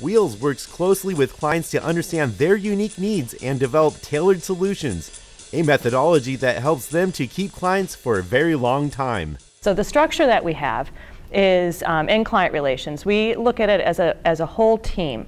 Wheels works closely with clients to understand their unique needs and develop tailored solutions, a methodology that helps them to keep clients for a very long time. So the structure that we have is um, in client relations. We look at it as a, as a whole team.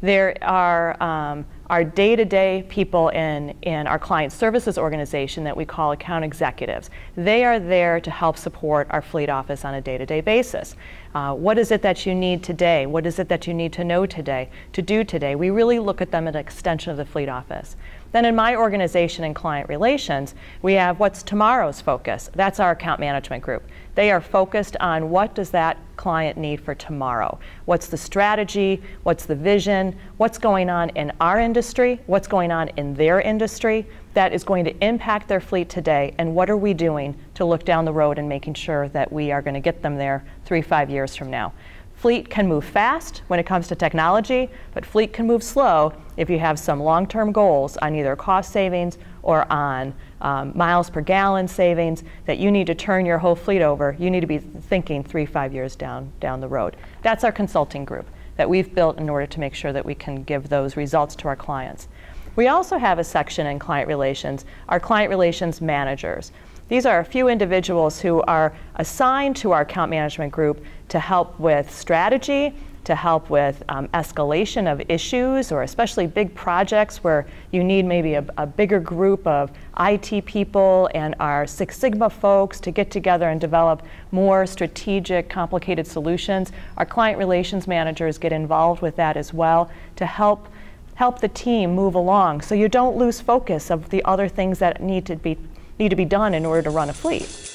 There are um, our day-to-day people in, in our client services organization that we call account executives. They are there to help support our fleet office on a day-to-day basis. Uh, what is it that you need today? What is it that you need to know today, to do today? We really look at them as an extension of the fleet office. Then in my organization and client relations, we have what's tomorrow's focus. That's our account management group. They are focused on what does that client need for tomorrow? What's the strategy? What's the vision? What's going on in our industry? What's going on in their industry that is going to impact their fleet today? And what are we doing to look down the road and making sure that we are going to get them there three, five years from now? Fleet can move fast when it comes to technology, but fleet can move slow if you have some long-term goals on either cost savings or on um, miles per gallon savings that you need to turn your whole fleet over. You need to be thinking three, five years down, down the road. That's our consulting group that we've built in order to make sure that we can give those results to our clients. We also have a section in client relations, our client relations managers. These are a few individuals who are assigned to our account management group to help with strategy, to help with um, escalation of issues, or especially big projects where you need maybe a, a, bigger group of IT people and our Six Sigma folks to get together and develop more strategic, complicated solutions. Our client relations managers get involved with that as well to help help the team move along so you don't lose focus of the other things that need to be need to be done in order to run a fleet.